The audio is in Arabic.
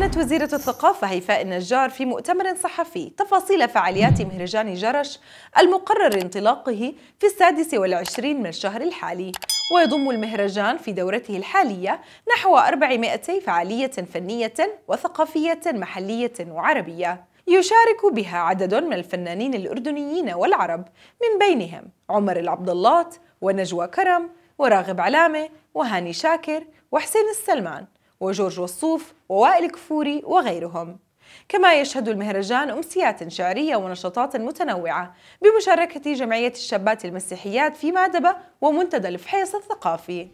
أعلنت وزيرة الثقافة هيفاء النجار في مؤتمر صحفي. تفاصيل فعاليات مهرجان جرش المقرر انطلاقه في السادس والعشرين من الشهر الحالي. ويضم المهرجان في دورته الحالية نحو 400 فعالية فنية وثقافية محلية وعربية. يشارك بها عدد من الفنانين الأردنيين والعرب من بينهم عمر العبداللات ونجوى كرم وراغب علامة وهاني شاكر وحسين السلمان. وجورج وصوف ووائل كفوري وغيرهم. كما يشهد المهرجان أمسيات شعرية ونشاطات متنوعة بمشاركة جمعية الشابات المسيحيات في مادبة ومنتدى الفحيص الثقافي.